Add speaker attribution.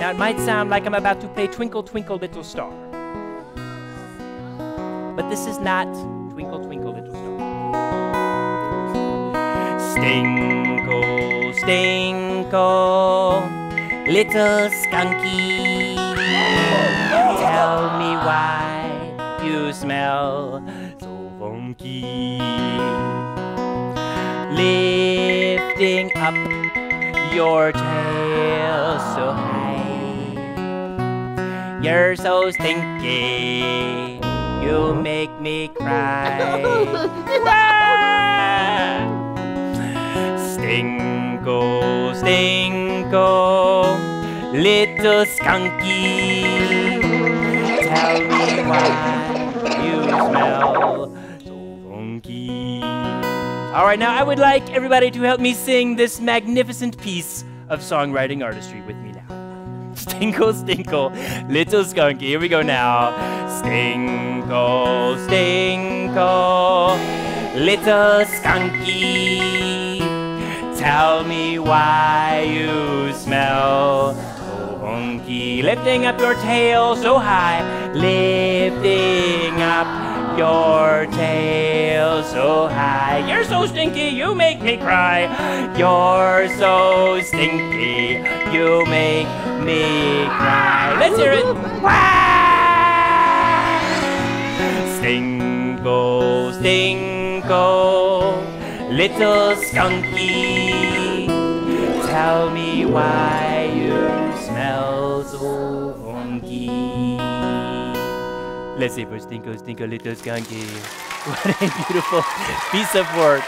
Speaker 1: Now, it might sound like I'm about to play Twinkle, Twinkle, Little Star. But this is not Twinkle, Twinkle, Little Star. Stinkle, stinkle, little skunky. Tell me why you smell so funky. Lifting up your tail so high. You're so stinky, you make me cry. Stinko, stinko, little skunky. Tell me why All right, now I would like everybody to help me sing this magnificent piece of songwriting artistry with me now. Stinkle, stinkle, little skunky. Here we go now. Stinkle, stinkle, little skunky. Tell me why you smell so funky. Lifting up your tail so high. Lifting up your tail so high. You're so stinky, you make me cry. You're so stinky, you make me cry. Let's hear it. Stinkle, stinkle, little skunky. Tell me why you smell so funky. Let's say for Stinko, Stinko, little skunky. What a beautiful piece of work.